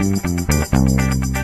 Música